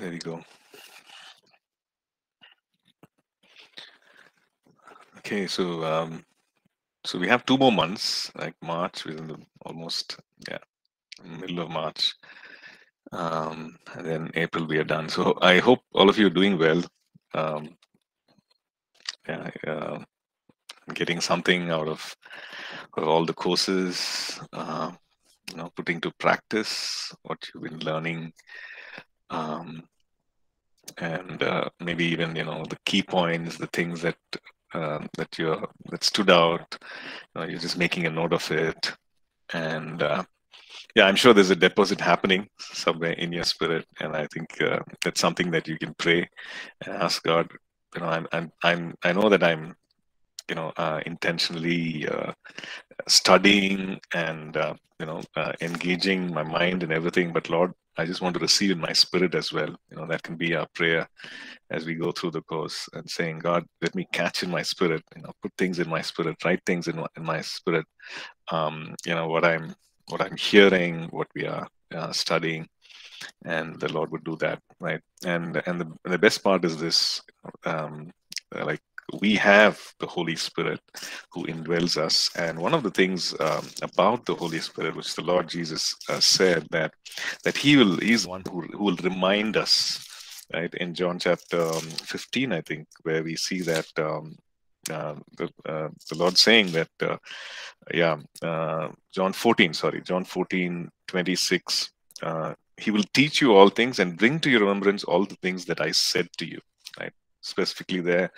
there we go. Okay, so um, so we have two more months, like March, within the almost yeah middle of March, um, and then April we are done. So I hope all of you are doing well. Um, yeah, uh, getting something out of, of all the courses. Uh, you know, putting to practice what you've been learning. Um, and uh, maybe even you know the key points, the things that uh, that you that stood out. You know, you're just making a note of it, and uh, yeah, I'm sure there's a deposit happening somewhere in your spirit, and I think uh, that's something that you can pray and ask God. You know, I'm I'm, I'm I know that I'm you know uh, intentionally uh, studying and uh, you know uh, engaging my mind and everything. But lord i just want to receive in my spirit as well. You know that can be our prayer as we go through the course and saying god let me catch in my spirit you know put things in my spirit write things in, in my spirit um, you know what i'm what i'm hearing what we are uh, studying. And the lord would do that right? And and the, the best part is this um, like we have the Holy Spirit who indwells us. And one of the things um, about the Holy Spirit, which the Lord Jesus uh, said, that that He will He's one who, who will remind us. Right in John chapter um, 15, I think, where we see that um, uh, the, uh, the Lord saying that, uh, yeah, uh, John 14, sorry, John 14, 26, uh, He will teach you all things and bring to your remembrance all the things that I said to you. Specifically there,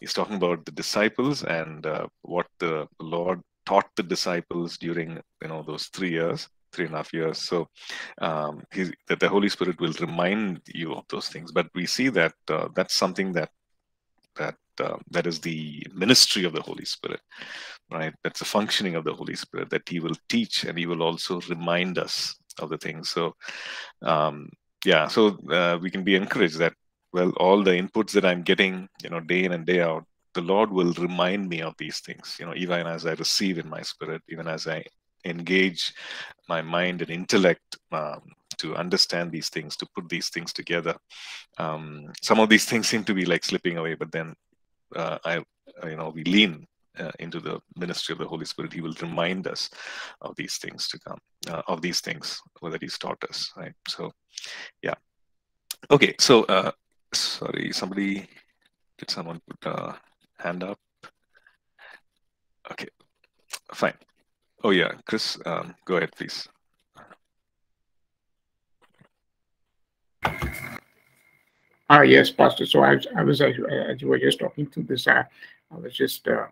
he's talking about the disciples and uh, what the Lord taught the disciples during you know those three years three and a half years. So um, he, that the holy spirit will remind you of those things. But we see that uh, that's something that that uh, that is the ministry of the holy spirit right? That's the functioning of the holy spirit that he will teach and he will also remind us of the things. So um, yeah so uh, we can be encouraged that well all the inputs that i'm getting you know day in and day out the lord will remind me of these things you know even as i receive in my spirit even as i engage my mind and intellect um, to understand these things to put these things together. Um, some of these things seem to be like slipping away but then uh, i you know we lean uh, into the ministry of the holy spirit. He will remind us of these things to come uh, of these things that he's taught us right? So yeah. Okay so uh, Sorry, somebody, did someone put a hand up? Okay, fine. Oh yeah, Chris, um, go ahead, please. Ah, yes, Pastor. So I, was I was, as you were just talking to this, uh, I was just uh,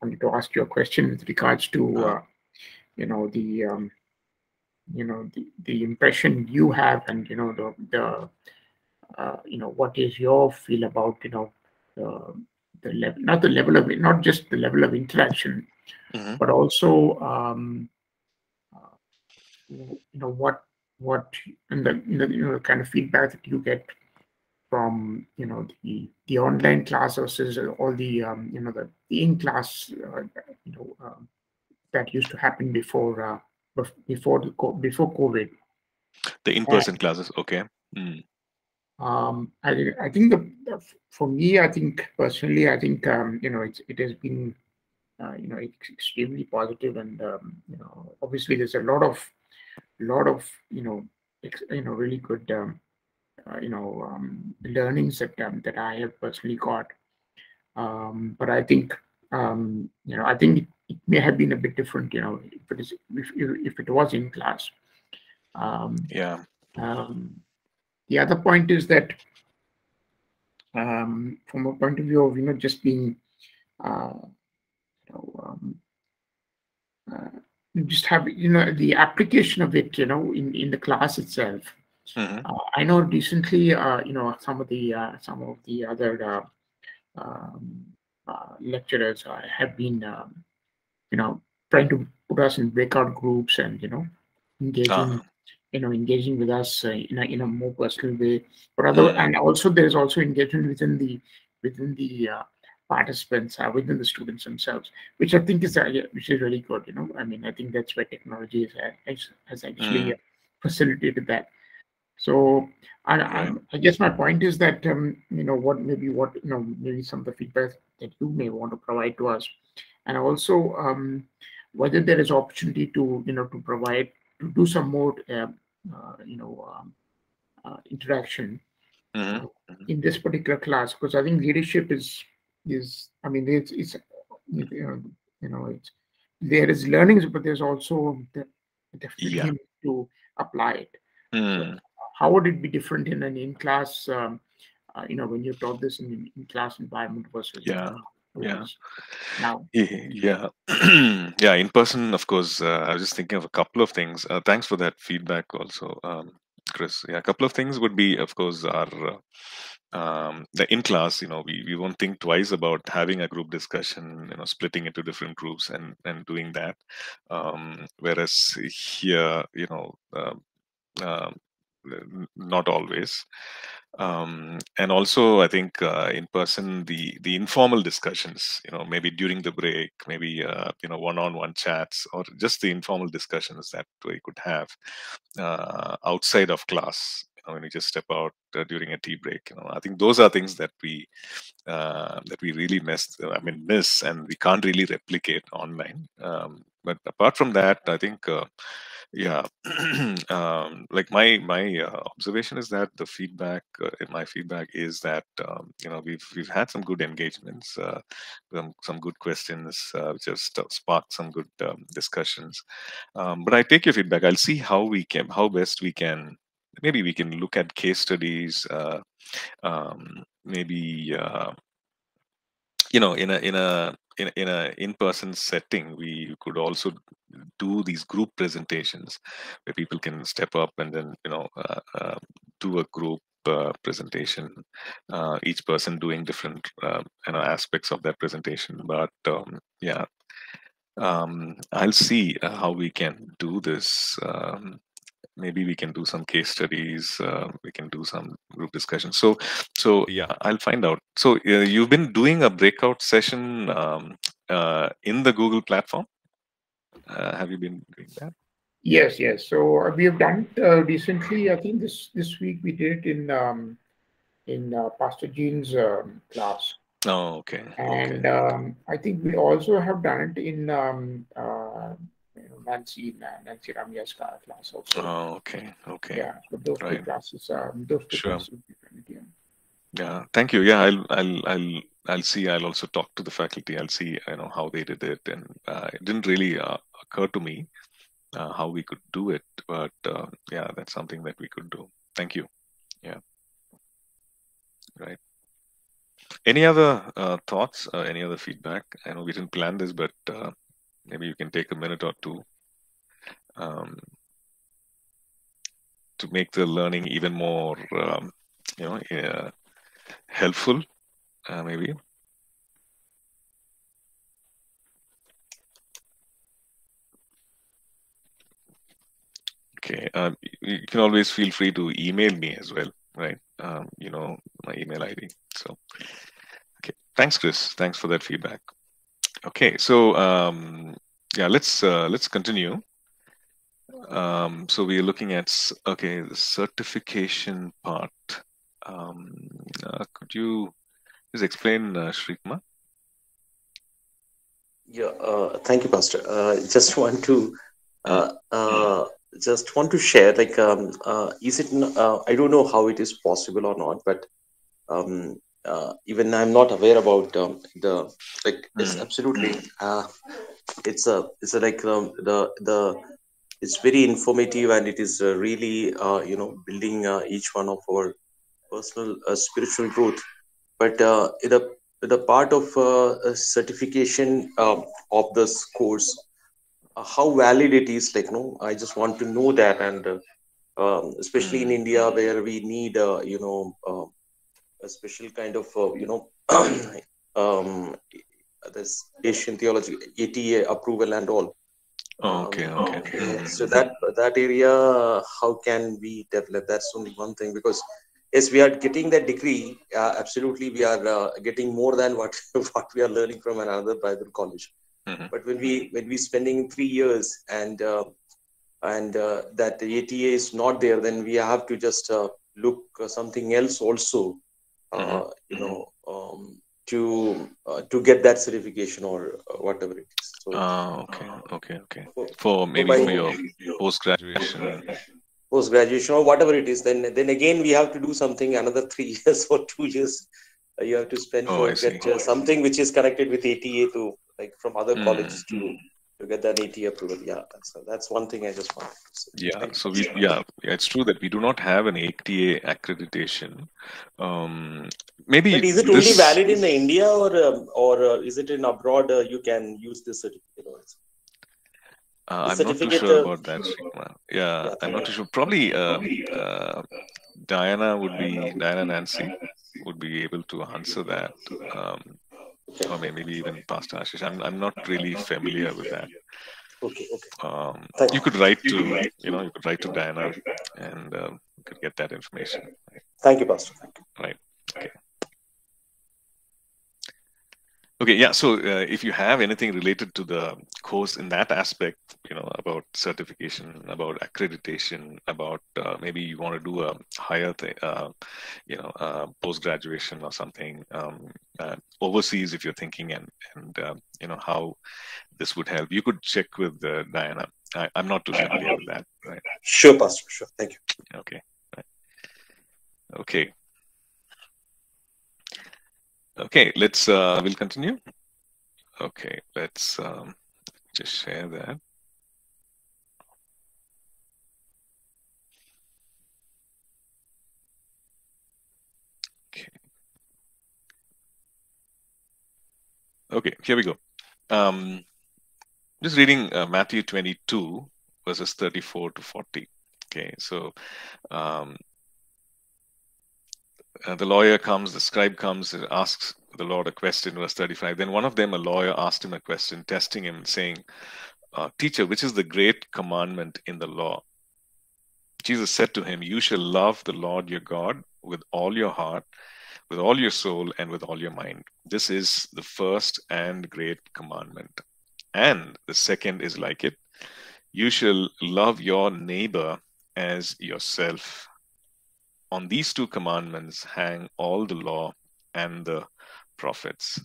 wanted to ask you a question with regards to, uh, you know, the, um, you know, the, the impression you have and, you know, the, the uh, you know, what is your feel about, you know, uh, the level, not the level of, not just the level of interaction, mm-hmm. but also, um, uh, you know, what, what, and the, you know, you know, kind of feedback that you get from, you know, the, the online class versus all the, um, you know, the, the in-class, uh, you know, um, that used to happen before, uh, before the, before COVID. The in-person classes, okay. Mm um, I, I think the, for me, I think personally, I think um, you know it's, it has been uh, you know extremely positive, and um, you know obviously there's a lot of lot of you know ex, you know really good um, uh, you know um, learnings that um, that I have personally got. Um, but I think um, you know I think it, it, may have been a bit different. You know if it is if if it was in class. Um, yeah. Um, the other point is that um, from a point of view of you know just being uh, you know, um, uh, just have you know the application of it you know in in the class itself mm-hmm. uh, i know recently uh, you know some of the uh, some of the other uh, um, uh, lecturers have been um, you know trying to put us in breakout groups and you know engaging uh-huh you know engaging with us uh, in a in a more personal way. But other and also there's also engagement within the within the uh, participants uh, within the students themselves which i think is uh, which is really good you know. I mean i think that's where technology is, uh, has, has actually mm. facilitated that. So I, I, I, guess my point is that um, you know what maybe what you know maybe some of the feedback that you may want to provide to us, and also um, whether there is opportunity to you know to provide to do some more uh, uh, you know um, uh, interaction mm-hmm. in this particular class because I think leadership is is I mean it's it's you know, you know it's there is learnings but there's also the, definitely yeah. to apply it. Mm. So how would it be different in an in-class um, uh, you know when you taught this in in-class environment versus yeah yeah. now. Yeah. Yeah in person of course uh, i was just thinking of a couple of things. Uh, thanks for that feedback also um, chris. Yeah a couple of things would be of course our uh, um, the in class you know we, we won't think twice about having a group discussion you know splitting into different groups and and doing that. Um, whereas here you know um, um not always. Um, and also i think uh, in person the the informal discussions you know maybe during the break maybe uh, you know one-on-one chats or just the informal discussions that we could have uh, outside of class you when we just step out uh, during a tea break you know. I think those are things that we uh, that we really miss i mean miss and we can't really replicate online. Um, but apart from that i think uh, yeah um, like my my uh, observation is that the feedback uh, my feedback is that um, you know we've we've had some good engagements uh, some, some good questions uh, which have sparked some good um, discussions. Um, but i take your feedback. I'll see how we can how best we can maybe we can look at case studies uh, um, maybe uh, you know in a in a in, in a in-person setting we could also do these group presentations where people can step up and then you know uh, uh, do a group uh, presentation uh, each person doing different uh, you know aspects of that presentation. But um, yeah um, i'll see uh, how we can do this um, maybe we can do some case studies uh, we can do some group discussions so so yeah. I'll find out. So uh, you've been doing a breakout session um, uh, in the google platform? Uh, have you been doing that? Yes yes. So uh, we have done it uh, recently. I think this this week we did it in um, in pastor jean's um, class. Oh okay. And okay. Um, i think we also have done it in um, Nancy Nancy Ramya's class also. Oh, okay, okay. Yeah, so those right. two classes, um, those two sure. classes yeah. Yeah, thank you. Yeah, I'll I'll I'll I'll see. I'll also talk to the faculty. I'll see you know how they did it, and uh, it didn't really uh, occur to me uh, how we could do it, but uh, yeah, that's something that we could do. Thank you. Yeah. Right. Any other uh, thoughts? Uh, any other feedback? I know we didn't plan this, but maybe you can take a minute or two um, to make the learning even more, um, you know, uh, helpful, uh, maybe. Okay, um, you can always feel free to email me as well, right? Um, you know my email ID. So, okay, thanks, Chris. Thanks for that feedback. Okay, so um, yeah, let's uh, let's continue. Um, so we are looking at okay the certification part. Um, uh, could you just explain, uh, Shrikma? Yeah, uh, thank you, Pastor. Uh, just want to uh, uh, just want to share like um, uh, is it uh, I don't know how it is possible or not, but um, uh, even I'm not aware about um, the like it's hmm. absolutely uh, it's a it's a, like um, the the it's very informative and it is uh, really uh, you know building uh, each one of our personal uh, spiritual growth but uh, the the part of uh, certification um, of this course how valid it is like no i just want to know that and um, especially in india mm-hmm. where we need you know a special kind of you know um, this Asian theology, ATA approval and all. Oh, okay, um, okay. So that that area, how can we develop? That's only one thing because yes, we are getting that degree. Uh, absolutely, we are uh, getting more than what what we are learning from another Bible college. Mm-hmm. But when we when we spending three years and uh, and uh, that the ATA is not there, then we have to just uh, look uh, something else also, uh, Mhm. you know, um, to uh, to get that certification or uh, whatever it is. So Ah, okay, okay, okay. for For maybe by- for your post graduation. post graduation or whatever it is, then then again we have to do something another three years or two years. Uh, you have to spend Oh, for get uh, something which is connected with ATA to like from other Mm. colleges to to get that ATA approval. Yeah, that's that's one thing I just wanted to say. Yeah, so we yeah, yeah, it's true that we do not have an ATA accreditation. Um, maybe But is it only valid in India or um, or uh, is it in abroad? Uh, you can use this certificate. Also? Uh, I'm not too sure uh, about that, Yeah, Yeah, I'm not too sure. Probably uh, uh, Diana would be Diana Nancy would be able to answer that, um. Or maybe even Pastor Ashish. I'm I'm not really familiar with that. Okay. Okay. Um, you could write to you know you could write to Diana and um, you could get that information. Thank you, Pastor. Thank you. Okay, yeah. So uh, if you have anything related to the course in that aspect, you know, about certification, about accreditation, about uh, maybe you want to do a higher thing, uh, you know, uh, post graduation or something um, uh, overseas, if you're thinking, and and uh, you know how this would help, you could check with uh, Diana. I, I'm not too familiar with that. Right. Sure, Pastor. Sure. Thank you. Okay. Right. Okay. Okay, let's uh we'll continue. Okay, let's um just share that. Okay. Okay, here we go. Um just reading uh, Matthew 22 verses 34 to 40. Okay, so um uh, the lawyer comes, the scribe comes, and asks the Lord a question, verse 35. Then one of them, a lawyer, asked him a question, testing him, saying, uh, Teacher, which is the great commandment in the law? Jesus said to him, You shall love the Lord your God with all your heart, with all your soul, and with all your mind. This is the first and great commandment. And the second is like it you shall love your neighbor as yourself. On these two commandments hang all the law and the prophets.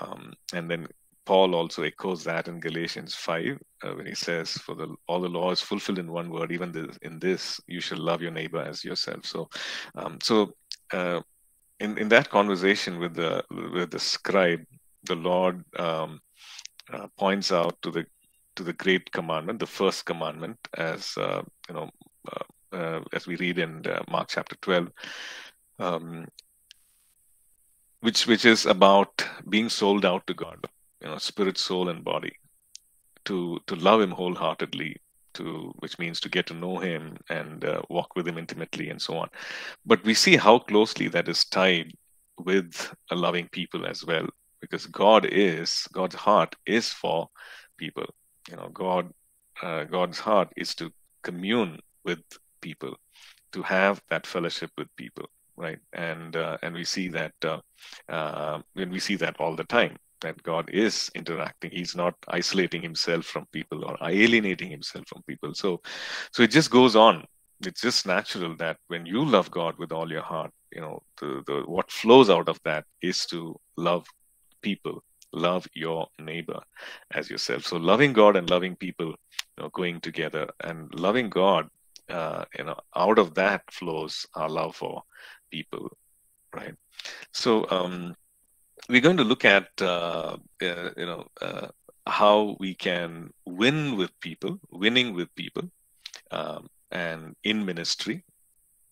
Um, and then Paul also echoes that in Galatians 5 uh, when he says, For the, all the law is fulfilled in one word, even this, in this, you shall love your neighbor as yourself. So, um, so uh, in, in that conversation with the, with the scribe, the Lord um, uh, points out to the to the great commandment, the first commandment, as uh, you know, uh, as we read in uh, Mark chapter 12, um, which which is about being sold out to God, you know, spirit, soul, and body, to to love Him wholeheartedly, to which means to get to know Him and uh, walk with Him intimately, and so on. But we see how closely that is tied with a loving people as well, because God is God's heart is for people. You know, God uh, God's heart is to commune with people, to have that fellowship with people, right? And uh, and we see that uh, uh, when we see that all the time that God is interacting. He's not isolating himself from people or alienating himself from people. So, so it just goes on. It's just natural that when you love God with all your heart, you know, the, the what flows out of that is to love people, love your neighbor as yourself. So, loving God and loving people, you know, going together, and loving God, uh, you know, out of that flows our love for people, right? So, um, we're going to look at uh, uh, you know uh, how we can win with people, winning with people, um, and in ministry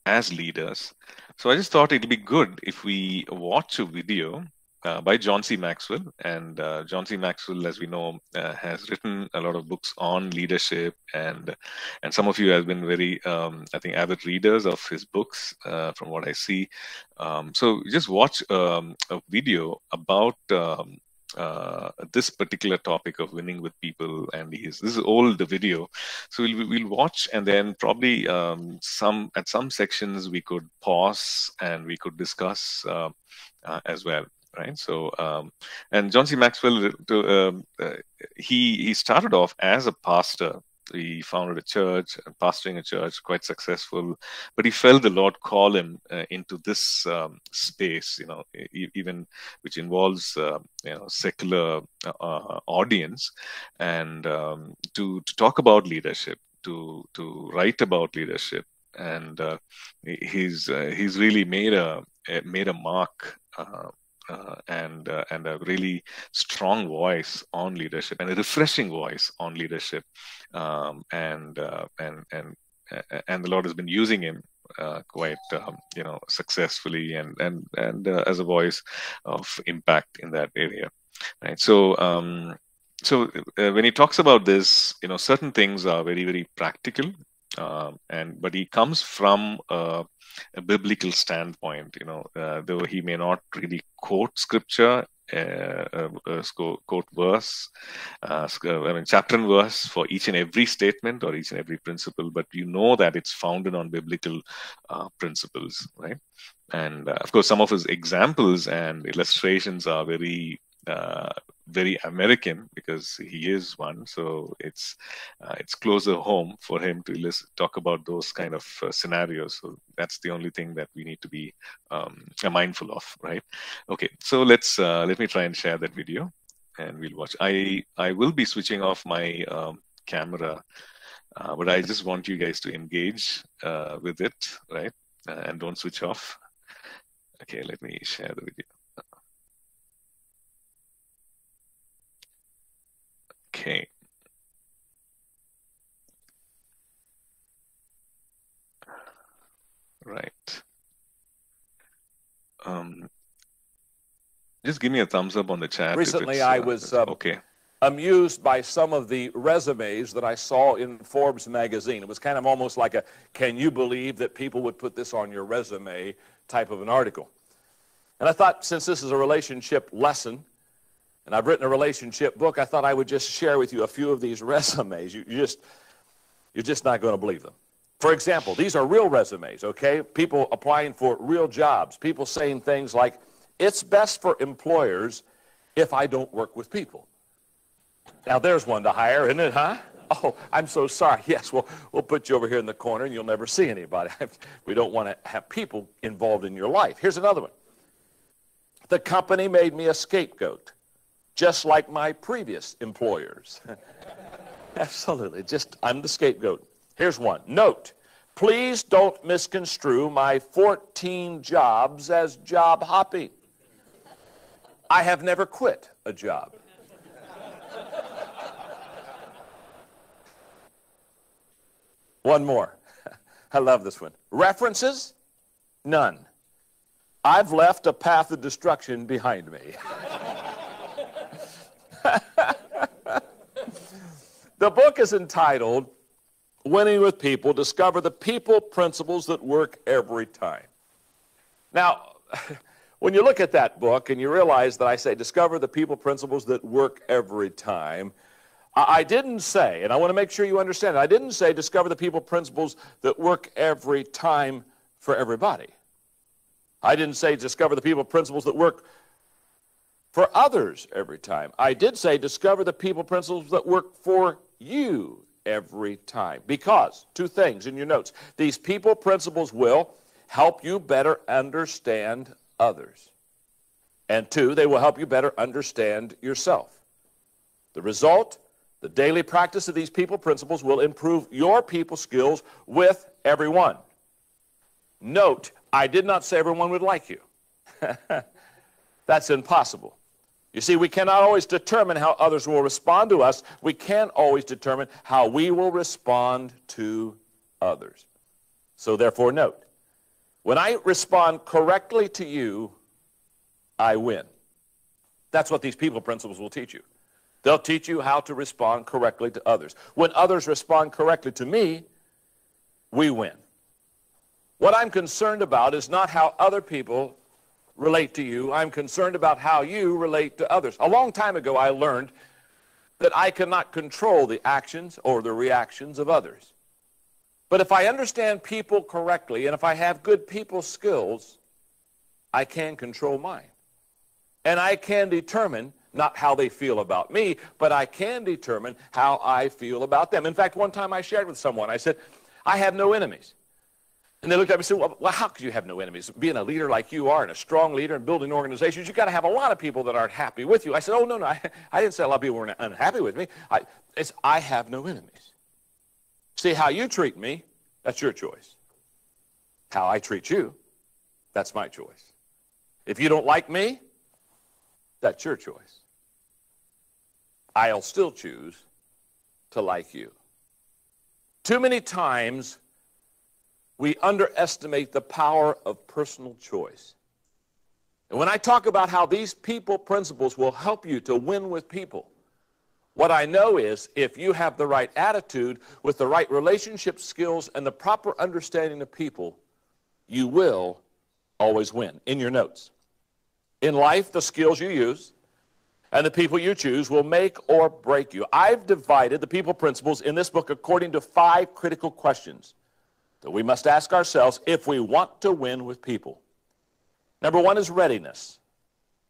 as leaders. So I just thought it'd be good if we watch a video uh, by John C. Maxwell. And uh, John C. Maxwell, as we know, uh, has written a lot of books on leadership, and and some of you have been very, um, I think, avid readers of his books, uh, from what I see. Um, so just watch um, a video about. Um, uh, this particular topic of winning with people, and he's this is old the video, so we'll we'll watch and then probably um, some at some sections we could pause and we could discuss uh, as well right so um, and john c maxwell to, um, uh, he he started off as a pastor he founded a church, and pastoring a church, quite successful. But he felt the Lord call him uh, into this um, space, you know, e- even which involves uh, you know secular uh, audience, and um, to to talk about leadership, to to write about leadership, and uh, he's uh, he's really made a made a mark. Uh, uh, and uh, and a really strong voice on leadership and a refreshing voice on leadership um, and uh, and and and the Lord has been using him uh, quite um, you know successfully and and and uh, as a voice of impact in that area right? So um, so uh, when he talks about this you know certain things are very very practical um, and but he comes from a, a biblical standpoint you know uh, though he may not really quote scripture uh, uh, uh quote verse uh, I mean chapter and verse for each and every statement or each and every principle but you know that it's founded on biblical uh, principles right? And of course some of his examples and illustrations are very uh, very American because he is one. So it's uh, it's closer home for him to listen, talk about those kind of uh, scenarios. So that's the only thing that we need to be um, mindful of, right? Okay, so let's uh, let me try and share that video, and we'll watch. I I will be switching off my um, camera, uh, but I just want you guys to engage with it, right? and don't switch off. Okay, let me share the video. Okay. Right. Um, just give me a thumbs up on the chat. Recently, I uh, was um, okay. amused by some of the resumes that I saw in Forbes magazine. It was kind of almost like a "Can you believe that people would put this on your resume?" type of an article. And I thought, since this is a relationship lesson, and I've written a relationship book. I thought I would just share with you a few of these resumes. You, you just, you're just not going to believe them. For example, these are real resumes, okay? People applying for real jobs. People saying things like, it's best for employers if I don't work with people. Now, there's one to hire, isn't it, huh? Oh, I'm so sorry. Yes, well, we'll put you over here in the corner and you'll never see anybody. we don't want to have people involved in your life. Here's another one. The company made me a scapegoat just like my previous employers. Absolutely. Just, I'm the scapegoat. Here's one. Note, please don't misconstrue my 14 jobs as job hopping. I have never quit a job. one more. I love this one. References? None. I've left a path of destruction behind me. the book is entitled Winning with People Discover the People Principles That Work Every Time. Now, when you look at that book and you realize that I say discover the people principles that work every time, I didn't say, and I want to make sure you understand I didn't say discover the people principles that work every time for everybody. I didn't say discover the people principles that work for others every time. I did say discover the people principles that work for you every time. Because, two things in your notes. These people principles will help you better understand others. And two, they will help you better understand yourself. The result, the daily practice of these people principles will improve your people skills with everyone. Note, I did not say everyone would like you. That's impossible. You see, we cannot always determine how others will respond to us. We can't always determine how we will respond to others. So, therefore, note when I respond correctly to you, I win. That's what these people principles will teach you. They'll teach you how to respond correctly to others. When others respond correctly to me, we win. What I'm concerned about is not how other people relate to you. I'm concerned about how you relate to others. A long time ago, I learned that I cannot control the actions or the reactions of others. But if I understand people correctly and if I have good people skills, I can control mine. And I can determine not how they feel about me, but I can determine how I feel about them. In fact, one time I shared with someone, I said, I have no enemies. And they looked at me and said, well, well, how could you have no enemies? Being a leader like you are and a strong leader and building organizations, you've got to have a lot of people that aren't happy with you. I said, oh, no, no, I, I didn't say a lot of people were unhappy with me. I, it's, I have no enemies. See, how you treat me, that's your choice. How I treat you, that's my choice. If you don't like me, that's your choice. I'll still choose to like you. Too many times we underestimate the power of personal choice. And when I talk about how these people principles will help you to win with people, what I know is if you have the right attitude with the right relationship skills and the proper understanding of people, you will always win. In your notes. In life, the skills you use and the people you choose will make or break you. I've divided the people principles in this book according to five critical questions that we must ask ourselves if we want to win with people. Number one is readiness.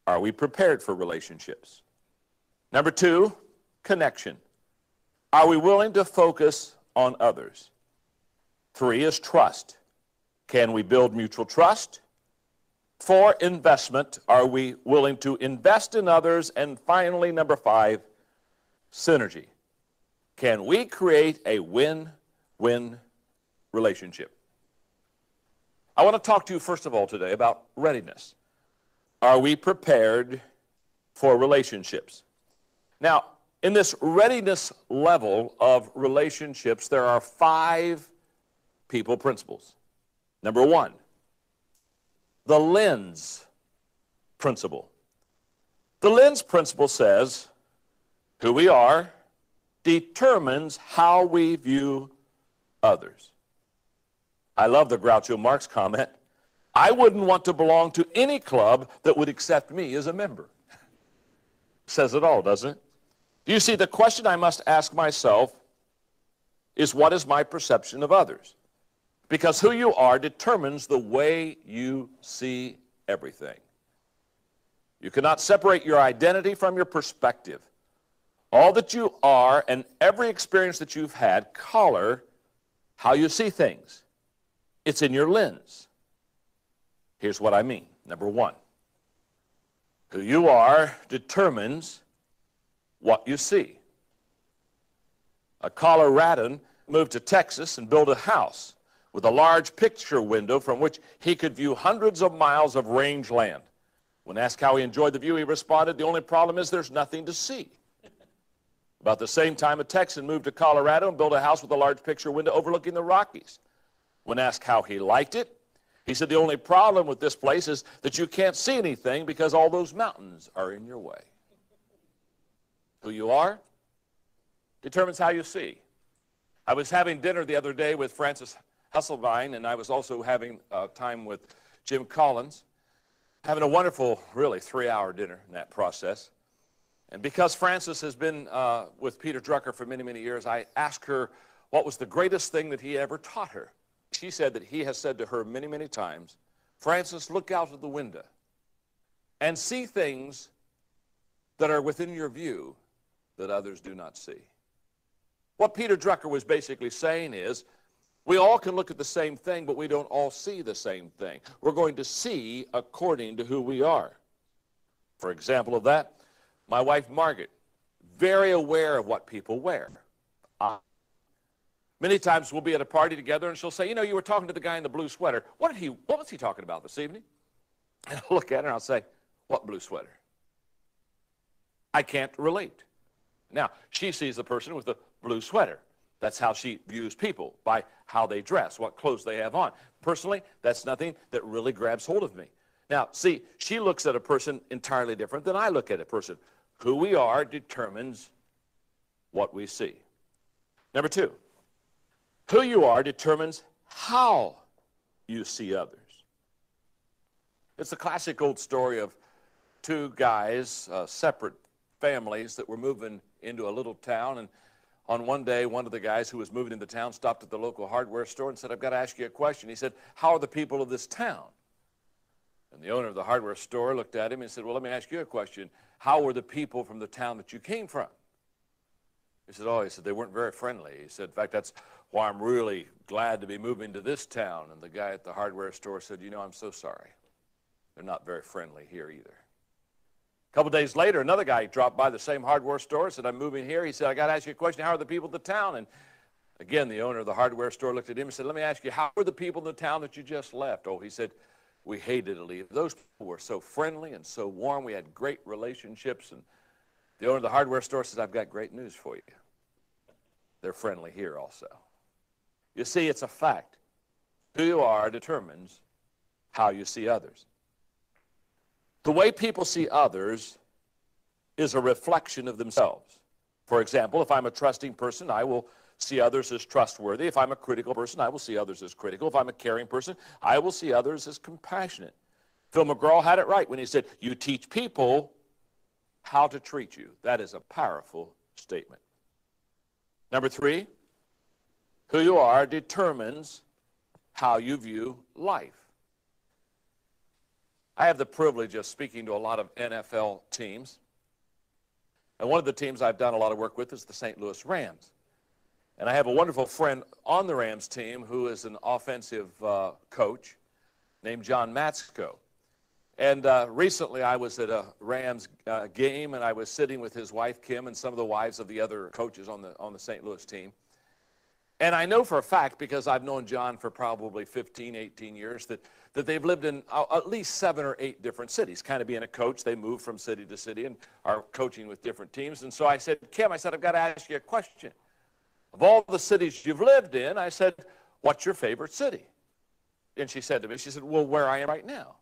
Are we prepared for relationships? Number two, connection. Are we willing to focus on others? Three is trust. Can we build mutual trust? For investment, are we willing to invest in others? And finally, number five, synergy. Can we create a win win relationship? I want to talk to you, first of all, today about readiness. Are we prepared for relationships? Now, in this readiness level of relationships, there are five people principles. Number one, the lens principle. The lens principle says who we are determines how we view others. I love the Groucho Marx comment. I wouldn't want to belong to any club that would accept me as a member. Says it all, doesn't it? You see, the question I must ask myself is what is my perception of others? Because who you are determines the way you see everything. You cannot separate your identity from your perspective. All that you are and every experience that you've had color how you see things. It's in your lens. Here's what I mean. Number one, who you are determines what you see. A Coloradan moved to Texas and built a house with a large picture window from which he could view hundreds of miles of range land. When asked how he enjoyed the view, he responded, The only problem is there's nothing to see. About the same time, a Texan moved to Colorado and built a house with a large picture window overlooking the Rockies. When asked how he liked it, he said, The only problem with this place is that you can't see anything because all those mountains are in your way. Who you are determines how you see. I was having dinner the other day with Frances Hesselbein, and I was also having uh, time with Jim Collins, having a wonderful, really three-hour dinner in that process. And because Frances has been uh, with Peter Drucker for many, many years, I asked her what was the greatest thing that he ever taught her. She said that he has said to her many, many times, Frances, look out of the window and see things that are within your view that others do not see. What Peter Drucker was basically saying is, we all can look at the same thing, but we don't all see the same thing. We're going to see according to who we are. For example of that, my wife Margaret, very aware of what people wear. Uh, many times we'll be at a party together and she'll say, you know, you were talking to the guy in the blue sweater. What did he what was he talking about this evening? And I'll look at her and I'll say, What blue sweater? I can't relate. Now, she sees the person with the blue sweater. That's how she views people, by how they dress, what clothes they have on. Personally, that's nothing that really grabs hold of me. Now, see, she looks at a person entirely different than I look at a person. Who we are determines what we see. Number two, who you are determines how you see others. It's a classic old story of two guys, uh, separate families, that were moving into a little town, and on one day, one of the guys who was moving into town stopped at the local hardware store and said, I've got to ask you a question. He said, How are the people of this town? And the owner of the hardware store looked at him and said, Well, let me ask you a question. How were the people from the town that you came from? He said, Oh, he said, they weren't very friendly. He said, In fact, that's why I'm really glad to be moving to this town. And the guy at the hardware store said, You know, I'm so sorry. They're not very friendly here either. A couple days later, another guy dropped by the same hardware store, said, I'm moving here. He said, I got to ask you a question. How are the people of the town? And again, the owner of the hardware store looked at him and said, Let me ask you, how are the people in the town that you just left? Oh, he said, We hated to leave. Those people were so friendly and so warm. We had great relationships. And the owner of the hardware store says, I've got great news for you. They're friendly here also. You see, it's a fact. Who you are determines how you see others. The way people see others is a reflection of themselves. For example, if I'm a trusting person, I will see others as trustworthy. If I'm a critical person, I will see others as critical. If I'm a caring person, I will see others as compassionate. Phil McGraw had it right when he said, You teach people how to treat you. That is a powerful statement. Number three, who you are determines how you view life. I have the privilege of speaking to a lot of NFL teams. And one of the teams I've done a lot of work with is the St. Louis Rams. And I have a wonderful friend on the Rams team who is an offensive uh, coach named John Matsko. And uh, recently I was at a Rams uh, game and I was sitting with his wife Kim and some of the wives of the other coaches on the, on the St. Louis team. And I know for a fact, because I've known John for probably 15, 18 years, that, that they've lived in uh, at least seven or eight different cities. Kind of being a coach, they move from city to city and are coaching with different teams. And so I said, Kim, I said, I've got to ask you a question. Of all the cities you've lived in, I said, what's your favorite city? And she said to me, she said, well, where I am right now.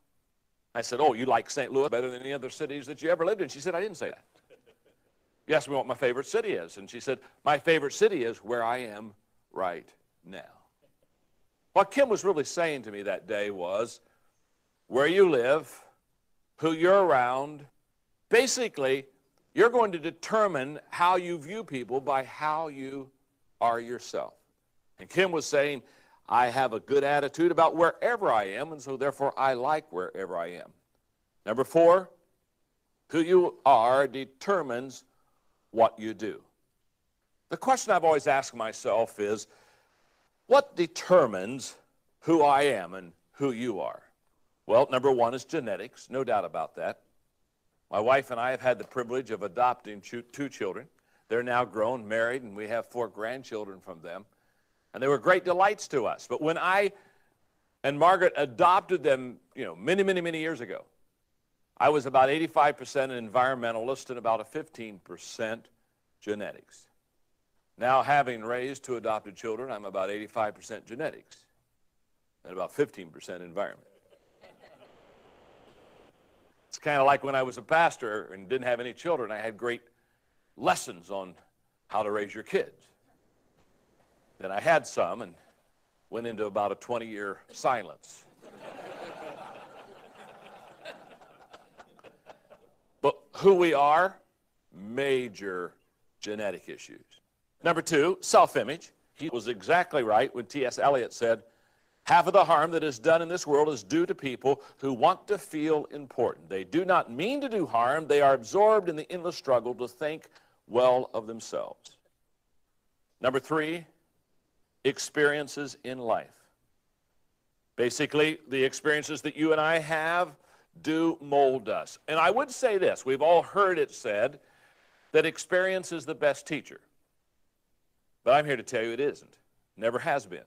I said, oh, you like St. Louis better than any other cities that you ever lived in? She said, I didn't say that. You asked me what my favorite city is. And she said, my favorite city is where I am right now. What Kim was really saying to me that day was where you live, who you're around, basically, you're going to determine how you view people by how you are yourself. And Kim was saying, I have a good attitude about wherever I am, and so therefore I like wherever I am. Number four, who you are determines what you do. The question I've always asked myself is what determines who I am and who you are? Well, number one is genetics, no doubt about that. My wife and I have had the privilege of adopting two children. They're now grown, married, and we have four grandchildren from them. And they were great delights to us. But when I and Margaret adopted them, you know, many, many, many years ago, I was about 85% an environmentalist and about a 15% genetics. Now, having raised two adopted children, I'm about 85% genetics and about 15% environment. It's kind of like when I was a pastor and didn't have any children, I had great lessons on how to raise your kids. Then I had some and went into about a 20 year silence. but who we are, major genetic issues. Number two, self image. He was exactly right when T.S. Eliot said, Half of the harm that is done in this world is due to people who want to feel important. They do not mean to do harm, they are absorbed in the endless struggle to think well of themselves. Number three, experiences in life. Basically, the experiences that you and I have do mold us. And I would say this we've all heard it said that experience is the best teacher. But I'm here to tell you it isn't. Never has been.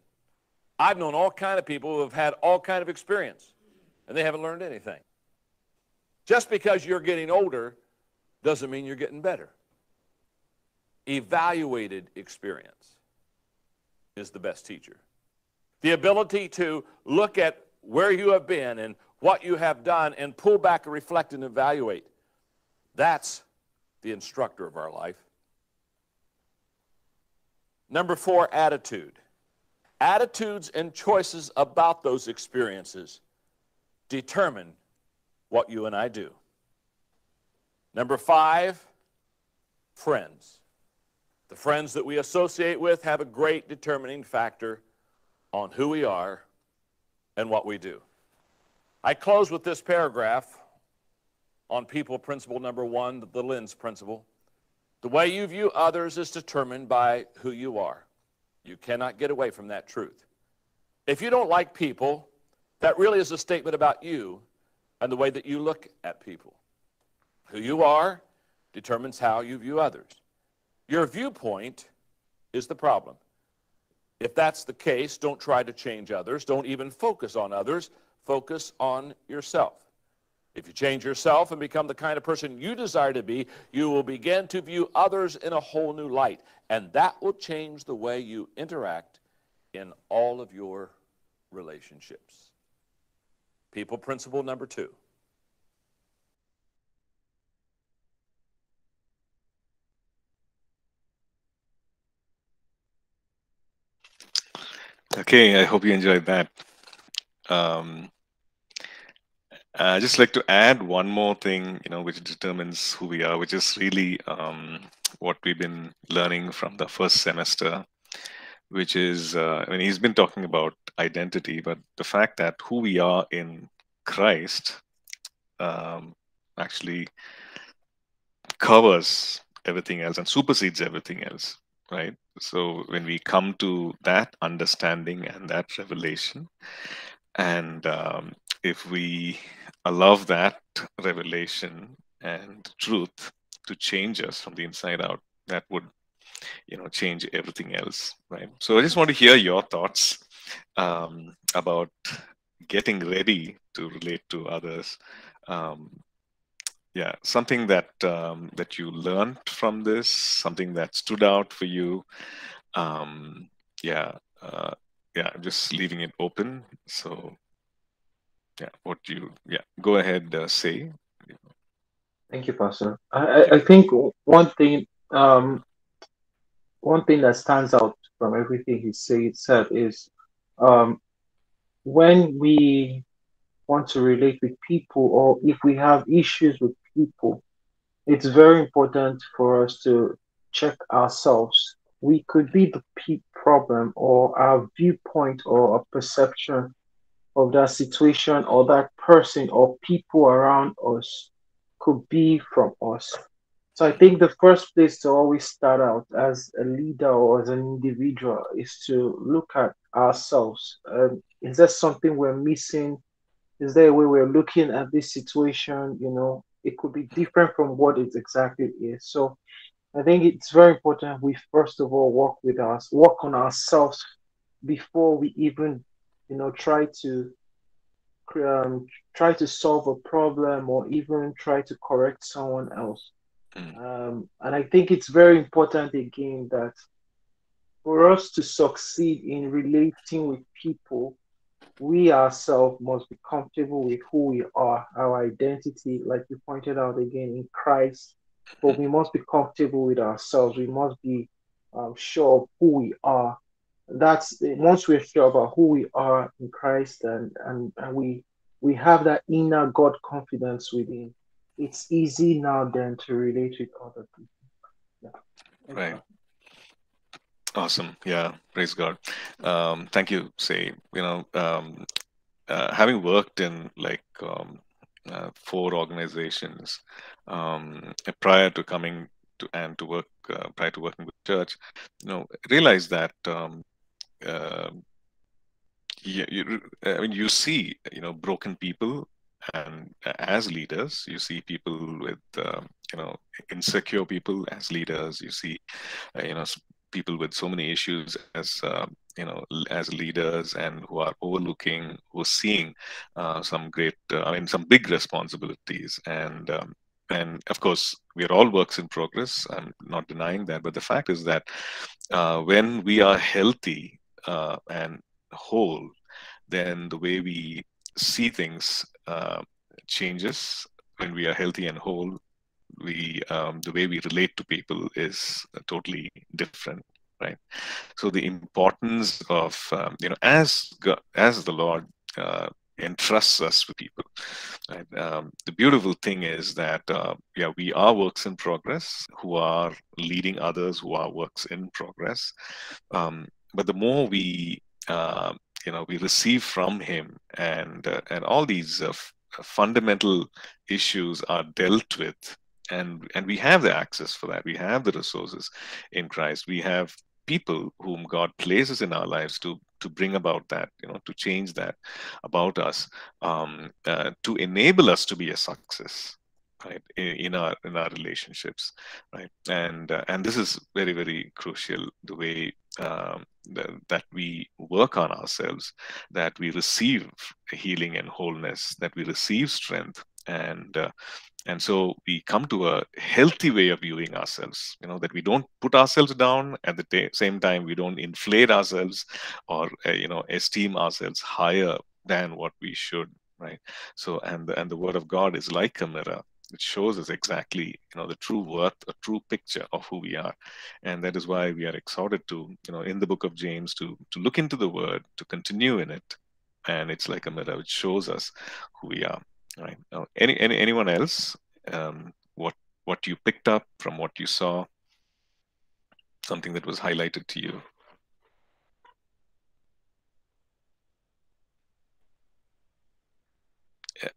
I've known all kind of people who have had all kind of experience, and they haven't learned anything. Just because you're getting older doesn't mean you're getting better. Evaluated experience is the best teacher. The ability to look at where you have been and what you have done and pull back and reflect and evaluate. That's the instructor of our life. Number four, attitude. Attitudes and choices about those experiences determine what you and I do. Number five, friends. The friends that we associate with have a great determining factor on who we are and what we do. I close with this paragraph on people principle number one, the lens principle. The way you view others is determined by who you are. You cannot get away from that truth. If you don't like people, that really is a statement about you and the way that you look at people. Who you are determines how you view others. Your viewpoint is the problem. If that's the case, don't try to change others. Don't even focus on others. Focus on yourself. If you change yourself and become the kind of person you desire to be, you will begin to view others in a whole new light. And that will change the way you interact in all of your relationships. People principle number two. Okay, I hope you enjoyed that. Um, I just like to add one more thing, you know, which determines who we are, which is really um, what we've been learning from the first semester, which is, uh, I mean, he's been talking about identity, but the fact that who we are in Christ um, actually covers everything else and supersedes everything else, right? So when we come to that understanding and that revelation, and um, if we allow that revelation and truth to change us from the inside out, that would, you know, change everything else, right? So I just want to hear your thoughts um, about getting ready to relate to others. Um, yeah, something that um, that you learned from this, something that stood out for you. Um, yeah, uh, yeah, I'm just leaving it open. So yeah, what you yeah, go ahead, uh, say. Thank you, Pastor. I, I think one thing um, one thing that stands out from everything he said said is um, when we want to relate with people or if we have issues with people, it's very important for us to check ourselves. We could be the problem or our viewpoint or a perception of that situation or that person or people around us could be from us. So I think the first place to always start out as a leader or as an individual is to look at ourselves. Um, is there something we're missing? Is there a way we're looking at this situation? You know, it could be different from what it exactly is. So I think it's very important we first of all work with us, work on ourselves before we even you know try to um, try to solve a problem or even try to correct someone else mm. um, and i think it's very important again that for us to succeed in relating with people we ourselves must be comfortable with who we are our identity like you pointed out again in christ but we must be comfortable with ourselves we must be um, sure of who we are that's once we're sure about who we are in Christ and, and, and we we have that inner God confidence within, it's easy now then to relate with other people. Yeah. Right. Awesome. Yeah. Praise God. Um, thank you, say, you know, um, uh, having worked in like um, uh, four organizations um, prior to coming to and to work uh, prior to working with church, you know, realize that um, uh, you, you, I mean, you see, you know, broken people, and as leaders, you see people with, um, you know, insecure people as leaders. You see, uh, you know, people with so many issues as uh, you know as leaders and who are overlooking who are seeing uh, some great uh, i mean some big responsibilities. And um, and of course we are all works in progress. I'm not denying that. But the fact is that uh, when we are healthy uh, and whole, then the way we see things uh, changes. When we are healthy and whole, we um, the way we relate to people is totally different, right? So the importance of um, you know as God, as the Lord uh, entrusts us with people. Right? Um, the beautiful thing is that uh, yeah, we are works in progress who are leading others who are works in progress. Um, but the more we uh, you know we receive from him and uh, and all these uh, fundamental issues are dealt with and and we have the access for that. We have the resources in christ. We have people whom god places in our lives to to bring about that you know to change that about us um, uh, to enable us to be a success right in, in our in our relationships right? And uh, and this is very very crucial the way um, that we work on ourselves that we receive healing and wholeness that we receive strength and uh, and so we come to a healthy way of viewing ourselves you know that we don't put ourselves down. At the same time we don't inflate ourselves or uh, you know esteem ourselves higher than what we should right? So and the, and the word of god is like a mirror. It shows us exactly you know the true worth a true picture of who we are. And that is why we are exhorted to you know in the book of james to to look into the word to continue in it. And it's like a mirror. Which shows us who we are right now any, any anyone else um, what what you picked up from what you saw something that was highlighted to you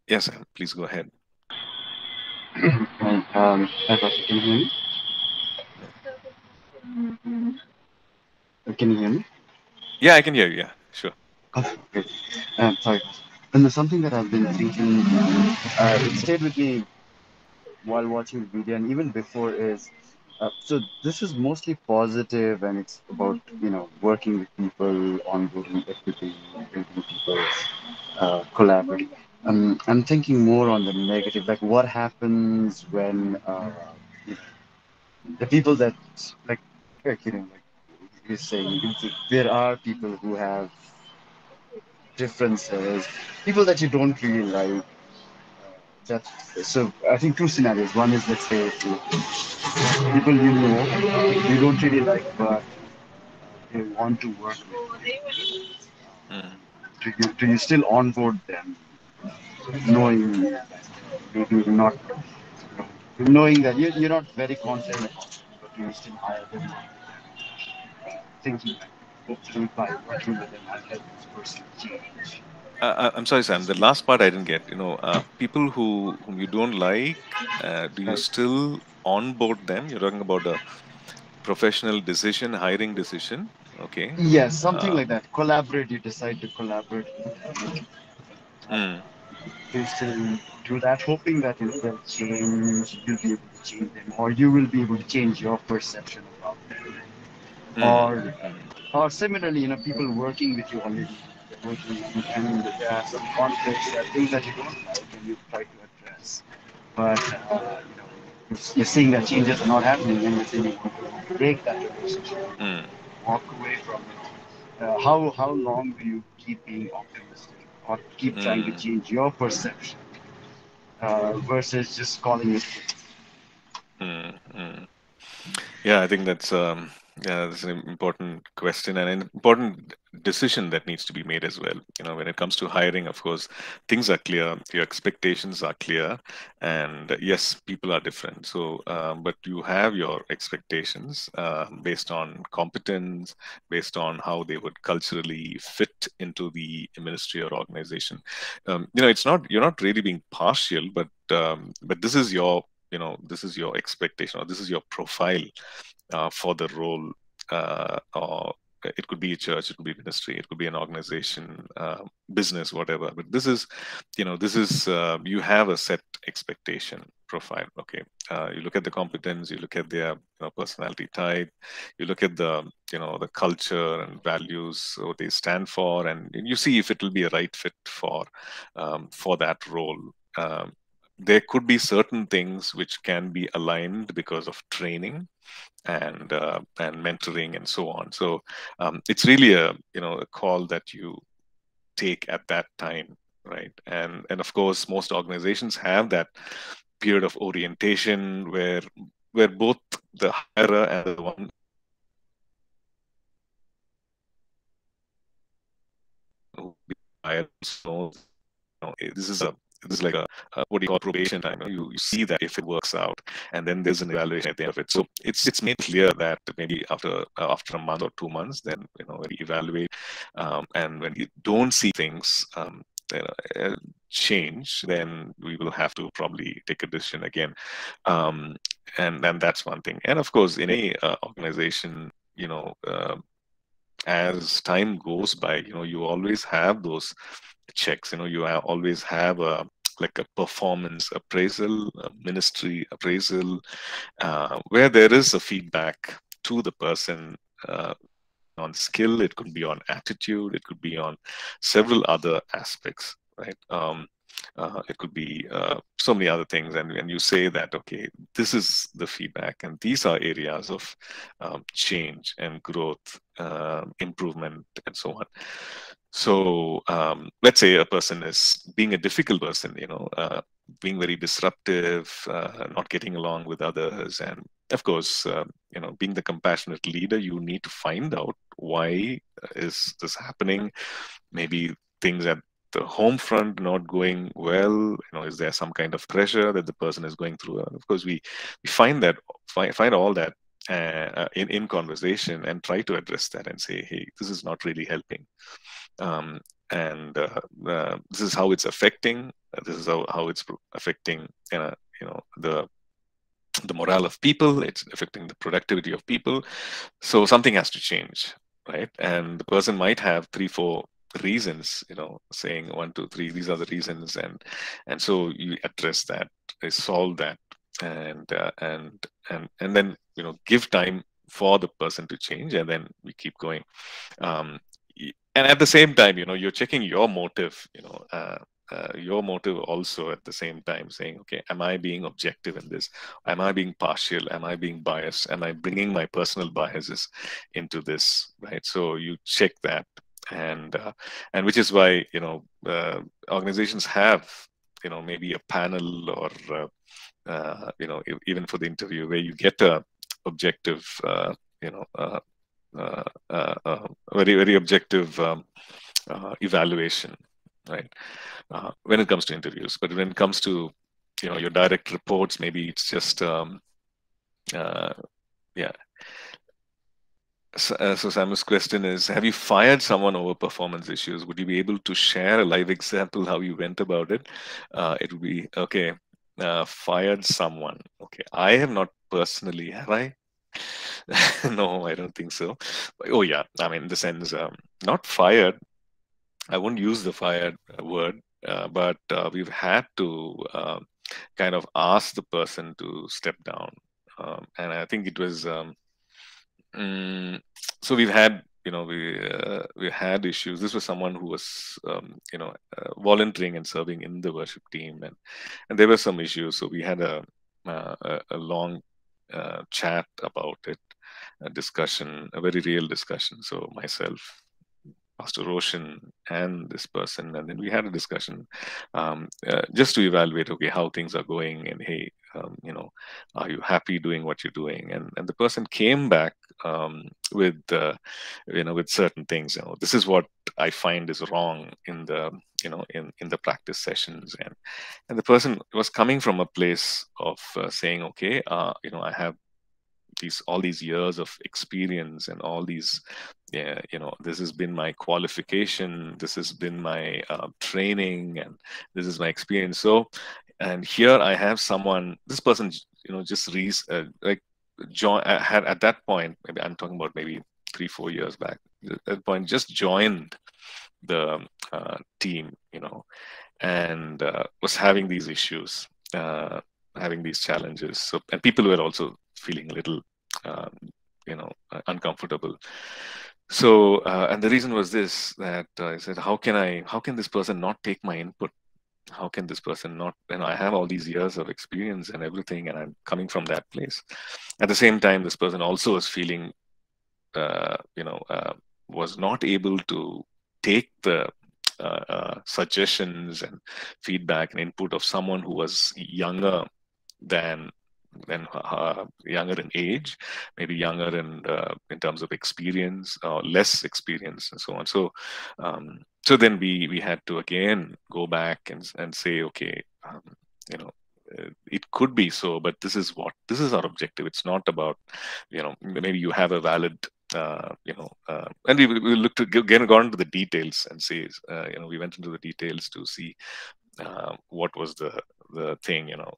yes please go ahead um, can you hear me? Can you hear me? Yeah, I can hear you. Yeah, sure. Oh, okay. Um, sorry. And there's something that I've been thinking, uh, it stayed with me while watching the video and even before is, uh, so this is mostly positive and it's about, you know, working with people, onboarding equity, building people, uh, collaborating. Um, I'm thinking more on the negative, like what happens when uh, the people that, like, you know, like you're saying, there are people who have differences, people that you don't really like. So I think two scenarios. One is let's say people you know you don't really like, but they want to work with. Mm. Do you do you still onboard them? knowing maybe not knowing that you, you're not very confident but you still hire them thinking hopefully by working with them I'll help this person change. Uh, I'm sorry, Sam. The last part I didn't get. You know, uh, people who whom you don't like, uh, do you still onboard them? You're talking about a professional decision, hiring decision. Okay. Yes, something like that. Collaborate. You decide to collaborate. Mm you still do that, hoping that it will change, you'll be able to change them, or you will be able to change your perception about them. Mm. Or, or similarly, you know, people working with you already, working with you, and there are some conflicts, there are things that you don't like, and you try to address. But, uh, you know, you're seeing that changes are not happening, and you're saying you want to break that relationship, mm. walk away from it. Uh, how how long do you keep being optimistic? or keep mm. trying to change your perception uh, versus just calling it. Mm, yeah, I think that's um, yeah, that's an important question and an important decision that needs to be made as well. You know, when it comes to hiring, of course, things are clear, your expectations are clear, and yes, people are different. So, um, but you have your expectations uh, based on competence, based on how they would culturally fit into the ministry or organization. Um, you know, it's not you're not really being partial, but um, but this is your you know this is your expectation or this is your profile uh, for the role uh, or it could be a church it could be ministry it could be an organization uh, business whatever. But this is you know this is uh, you have a set expectation profile okay? Uh, you look at the competence you look at their you know, personality type you look at the you know the culture and values what they stand for and you see if it will be a right fit for um, for that role um, there could be certain things which can be aligned because of training and uh, and mentoring and so on. So um, it's really a you know a call that you take at that time right? And and of course most organizations have that period of orientation where where both the hirer and the one who knows know, this is a this is like a, a what do you call probation time. You, you see that if it works out, and then there's an evaluation at the end of it. So it's it's made clear that maybe after uh, after a month or two months, then you know when you evaluate, um, and when you don't see things um, you know, uh, change, then we will have to probably take a decision again. Um, and and that's one thing. And of course, in any uh, organization, you know, uh, as time goes by, you know, you always have those checks. You know, you always have a like a performance appraisal, a ministry appraisal, uh, where there is a feedback to the person uh, on skill, it could be on attitude, it could be on several other aspects, right? Um, uh, it could be uh, so many other things. And when you say that okay this is the feedback and these are areas of um, change and growth uh, improvement and so on. So um, let's say a person is being a difficult person you know uh, being very disruptive uh, not getting along with others. And of course uh, you know being the compassionate leader you need to find out why is this happening. Maybe things at the home front not going well you know is there some kind of pressure that the person is going through? And of course we we find that find, find all that uh, in in conversation and try to address that and say hey this is not really helping. Um, and uh, uh, this is how it's affecting this is how, how it's affecting uh, you know the the morale of people it's affecting the productivity of people. So something has to change right? And the person might have three four reasons you know saying one two three these are the reasons and and so you address that solve that and uh, and and and then you know give time for the person to change and then we keep going. Um, and at the same time you know you're checking your motive you know uh, uh, your motive also at the same time saying okay am i being objective in this? Am i being partial? Am i being biased? Am i bringing my personal biases into this? Right? So you check that and uh, and which is why you know uh, organizations have you know maybe a panel or uh, uh you know even for the interview where you get a objective uh, you know uh, very very objective um, evaluation right? When it comes to interviews. But when it comes to you know your direct reports maybe it's just um, yeah so, uh, so Samu's question is, have you fired someone over performance issues? Would you be able to share a live example how you went about it? Uh, it would be, okay, uh, fired someone. Okay, I have not personally, have I? no, I don't think so. Oh yeah, I mean, the sense, um, not fired. I wouldn't use the fired word, uh, but uh, we've had to uh, kind of ask the person to step down. Um, and I think it was um, Mm, so we've had you know we uh, we had issues. This was someone who was um, you know uh, volunteering and serving in the worship team and and there were some issues. So we had a uh, a, a, long uh, chat about it a discussion a very real discussion. So myself Pastor Roshan and this person, and then we had a discussion um, uh, just to evaluate, okay, how things are going, and hey, um, you know, are you happy doing what you're doing? And and the person came back um, with, uh, you know, with certain things. You know, this is what I find is wrong in the, you know, in in the practice sessions, and and the person was coming from a place of uh, saying, okay, uh, you know, I have these all these years of experience and all these yeah, you know this has been my qualification this has been my uh, training and this is my experience so and here i have someone this person you know just re- uh, like join uh, had at that point maybe i'm talking about maybe three four years back at that point just joined the uh, team you know and uh, was having these issues uh, having these challenges. So and people were also feeling a little um, you know uncomfortable. So uh, and the reason was this that uh, i said how can i how can this person not take my input how can this person not you know i have all these years of experience and everything and i'm coming from that place at the same time this person also was feeling uh, you know uh, was not able to take the uh, uh, suggestions and feedback and input of someone who was younger than than younger in age, maybe younger in uh, in terms of experience, or less experience, and so on. So, um, so then we we had to again go back and and say, okay, um, you know, uh, it could be so, but this is what this is our objective. It's not about, you know, maybe you have a valid uh, you know, uh, and we, we looked again gone into the details and see, uh, you know, we went into the details to see uh, what was the the thing, you know,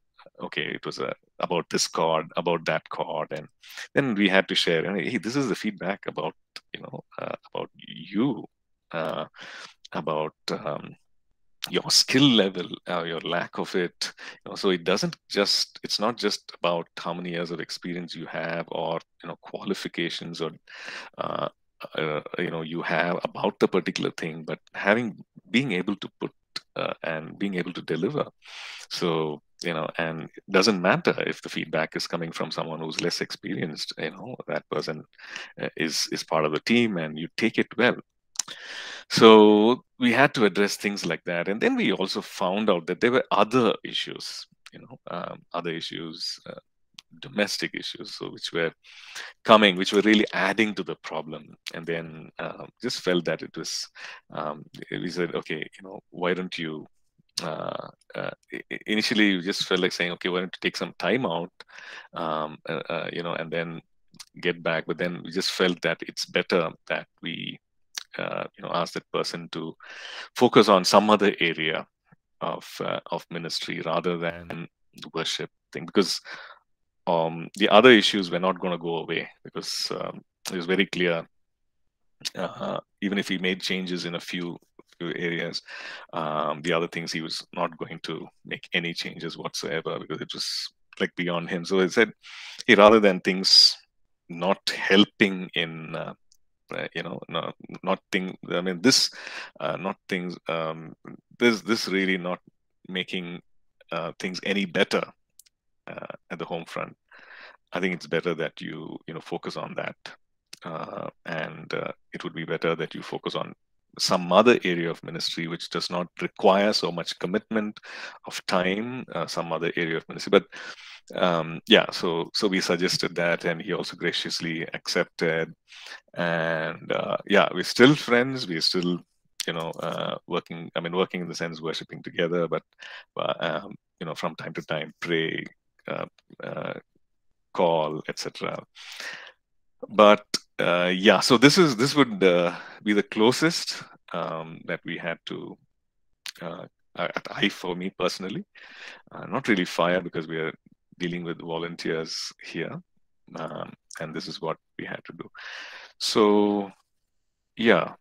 okay, it was uh, about this chord, about that chord, and then we had to share, hey, this is the feedback about, you know, about you, about um, your skill level, your lack of it. You know, so it doesn't just, it's not just about how many years of experience you have or, you know, qualifications or, uh, uh, you know, you have about the particular thing, but having, being able to put uh, and being able to deliver. So, you know, and it doesn't matter if the feedback is coming from someone who's less experienced, you know, that person uh, is, is part of the team and you take it well. So we had to address things like that. And then we also found out that there were other issues, you know, um, other issues, uh, domestic issues, so which were coming, which were really adding to the problem. And then uh, just felt that it was, um, we said, okay, you know, why don't you uh, uh, initially we just felt like saying, okay, why don't you take some time out, um, uh, uh, you know, and then get back. But then we just felt that it's better that we uh, you know ask that person to focus on some other area of uh, of ministry rather than the worship thing. Because um, the other issues were not going to go away because um, it was very clear uh, even if he made changes in a few areas um, the other things he was not going to make any changes whatsoever because it was like beyond him. So he said he rather than things not helping in uh, you know not not thing i mean this uh, not things um, this this really not making uh, things any better uh, at the home front. I think it's better that you you know focus on that uh, and uh, it would be better that you focus on some other area of ministry which does not require so much commitment of time some other area of ministry. But um, yeah, so so we suggested that, and he also graciously accepted. And uh, yeah, we're still friends. We're still, you know, uh, working. I mean, working in the sense worshiping together, but uh, um, you know, from time to time, pray, uh, uh, call, etc. But uh, yeah, so this is this would be the closest um, that we had to at I for me personally. Uh, not really fire because we are dealing with volunteers here. Um, and this is what we had to do. So, yeah,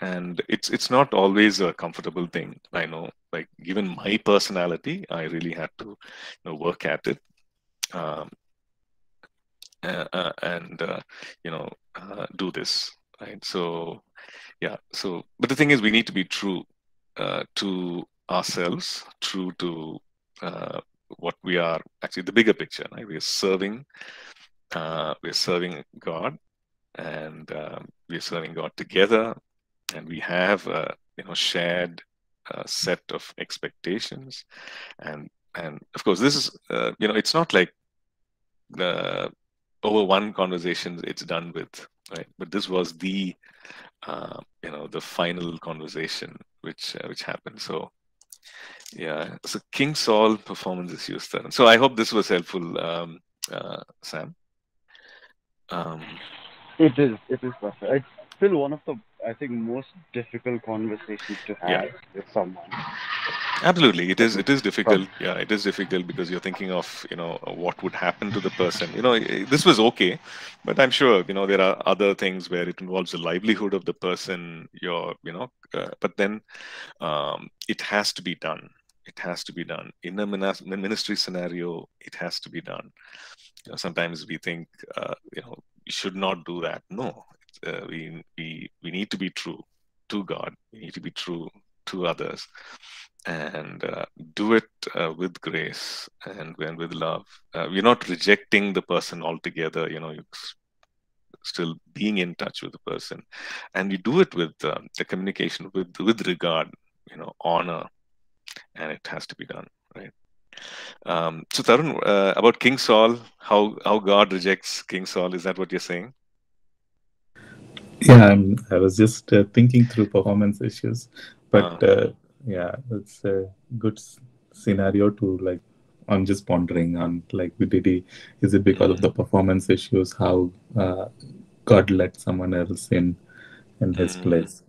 and it's it's not always a comfortable thing. I know, like given my personality, I really had to you know, work at it. Um, uh, uh, and uh, you know uh, do this right so yeah so but the thing is we need to be true uh, to ourselves true to uh, what we are actually the bigger picture. Right? We are serving, uh, we are serving God, and um, we are serving God together, and we have a you know shared uh, set of expectations, and and of course this is uh, you know it's not like the over one conversation it's done with right, but this was the uh, you know the final conversation which uh, which happened. So yeah, so King Saul performance is used there. So I hope this was helpful, um, uh, Sam. Um, it is. It is perfect. It's still one of the, I think, most difficult conversations to have yeah. with someone. Absolutely, it is. It is difficult. Yeah, it is difficult because you're thinking of, you know, what would happen to the person. You know, this was okay, but I'm sure, you know, there are other things where it involves the livelihood of the person. Your, you know, uh, but then um, it has to be done it has to be done. In a ministry scenario it has to be done. You know, sometimes we think uh, you know we should not do that. No. Uh, we, we we need to be true to god. We need to be true to others. And uh, do it uh, with grace and, with love. Uh, we're not rejecting the person altogether you know you're still being in touch with the person. And you do it with uh, the communication with with regard you know honor and it has to be done, right? Um, so Tarun, uh, about King Saul, how how God rejects King Saul, is that what you're saying? Yeah, I'm, I was just uh, thinking through performance issues, but uh, yeah, it's a good scenario to like. I'm just pondering on like, did he? Is it because of the performance issues? How uh, God let someone else in in his Mm. place?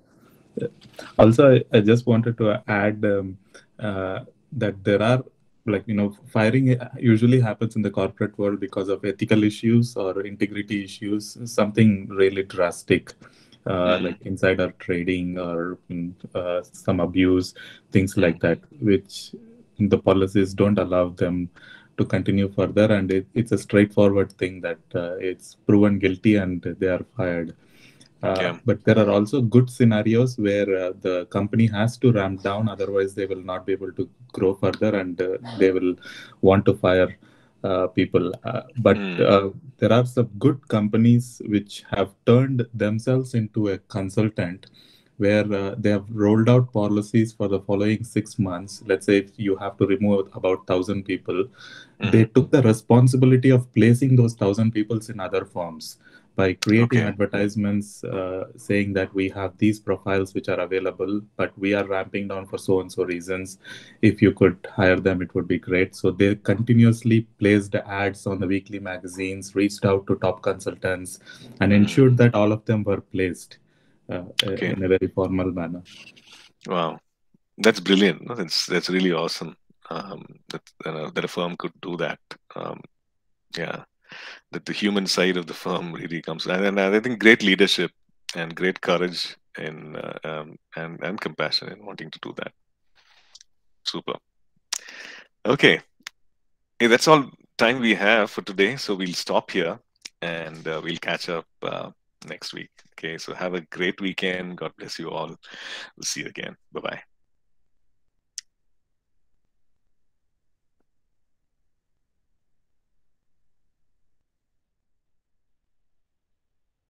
Also, I, I just wanted to add um, uh, that there are like you know firing usually happens in the corporate world because of ethical issues or integrity issues, something really drastic. Uh, Mhm. like insider trading or mm, uh, some abuse, things like that, which the policies don't allow them to continue further. And it, it's a straightforward thing that uh, it's proven guilty and they are fired. Uh. But there are also good scenarios where uh, the company has to ramp down, otherwise, they will not be able to grow further and uh, they will want to fire uh, people. Uh, but Mm. uh, there are some good companies which have turned themselves into a consultant where uh, they have rolled out policies for the following six months. Let's say if you have to remove about thousand people, they Mhm. took the responsibility of placing those thousand people in other forms by creating Okay. advertisements uh, saying that we have these profiles which are available, but we are ramping down for so and so reasons. If you could hire them, it would be great. So they continuously placed ads on the weekly magazines, reached out to top consultants, and Mm. ensured that all of them were placed uh, Okay. in a very formal manner. Wow, that's brilliant. That's that's really awesome. Um, that uh, that a firm could do that. Um, yeah, that the human side of the firm really comes, and, and I think great leadership and great courage in uh, um, and and compassion in wanting to do that. Super. Okay, hey, that's all time we have for today. So we'll stop here, and uh, we'll catch up uh, next week. Okay, so have a great weekend. God bless you all. We'll see you again. Bye bye.